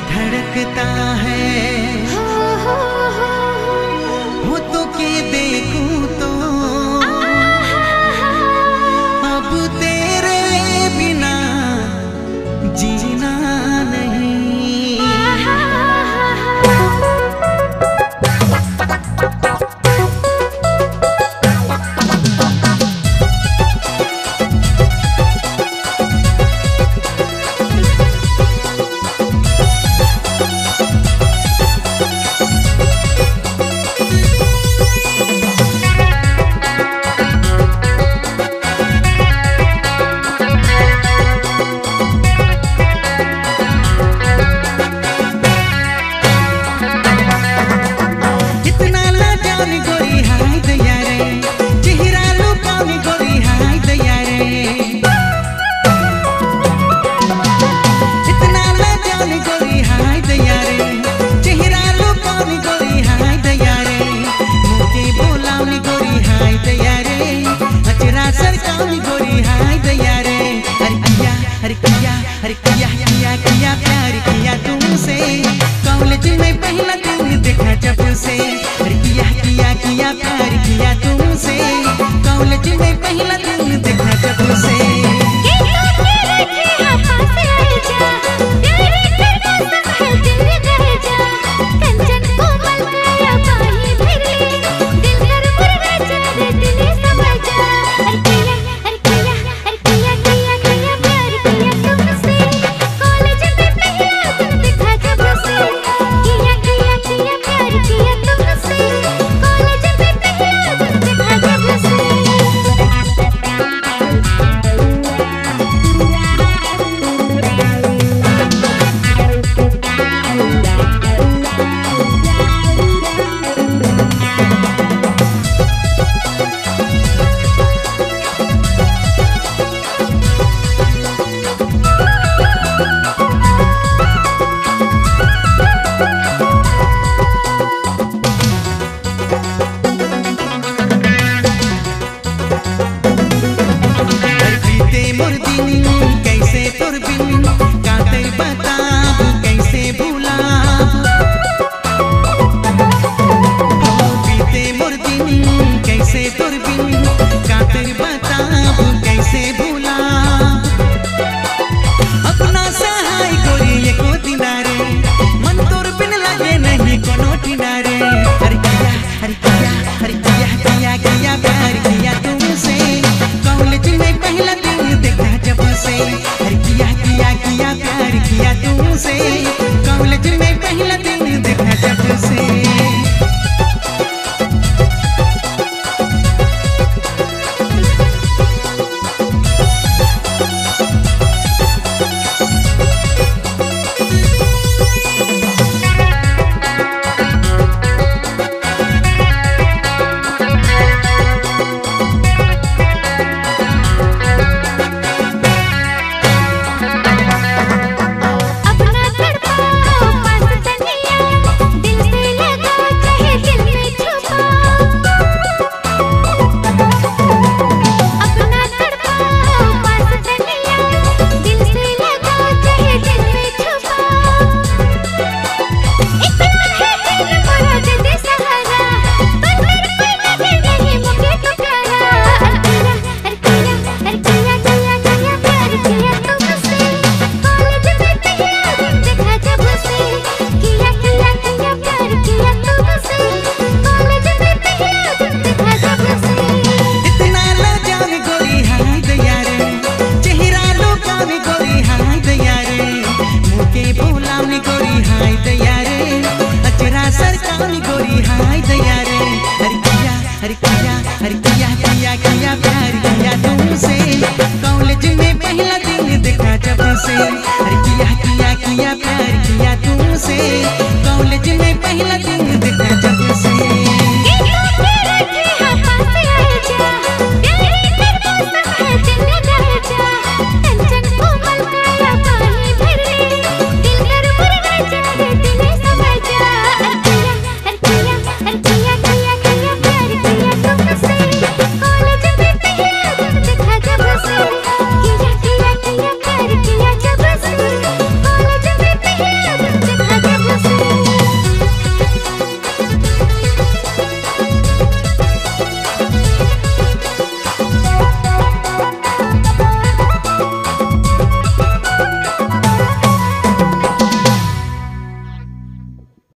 धड़कता है हाँ। हर किया हर किया किया किया प्यार किया तुमसे। कॉलेज में पहला दिन देखा जब से। हर किया किया किया प्यार किया तुमसे। कॉलेज में पहला टिनारे मन तोर बिन लागे नहीं कोनो टिनारे हर किया हर किया हर किया किया किया, प्यार किया तुमसे। कॉलेज में पहला दिन देखा जब से। हर किया किया किया, प्यार किया तुमसे। कॉलेज में पहला दिन देखा जब से। हर किया हर किया किया किया प्यार किया तुमसे। कॉलेज में पहला